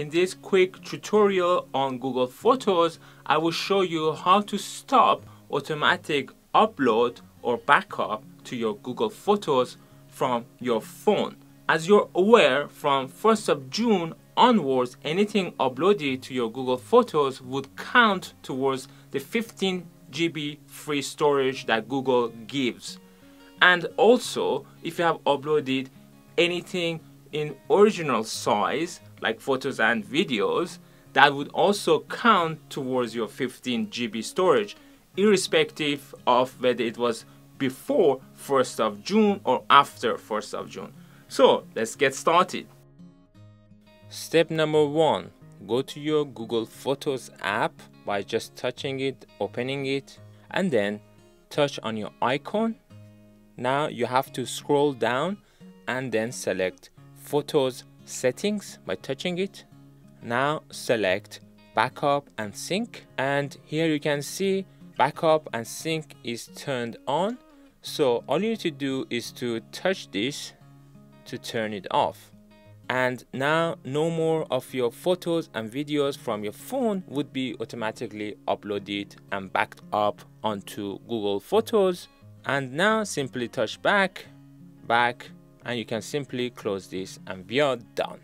In this quick tutorial on Google Photos, I will show you how to stop automatic upload or backup to your Google Photos from your phone. As you're aware, from 1st of June onwards, anything uploaded to your Google Photos would count towards the 15 GB free storage that Google gives. And also, if you have uploaded anything in original size, like photos and videos, that would also count towards your 15 GB storage, irrespective of whether it was before 1st of June or after 1st of June. So let's get started. Step number one, go to your Google Photos app by just touching it, opening it, and then touch on your icon. Now you have to scroll down and then select Photos Settings by touching it. Now select Backup and Sync and here you can see Backup and Sync is turned on. So all you need to do is to touch this to turn it off. And now no more of your photos and videos from your phone would be automatically uploaded and backed up onto Google Photos. And now simply touch back, back, and you can simply close this and we are done.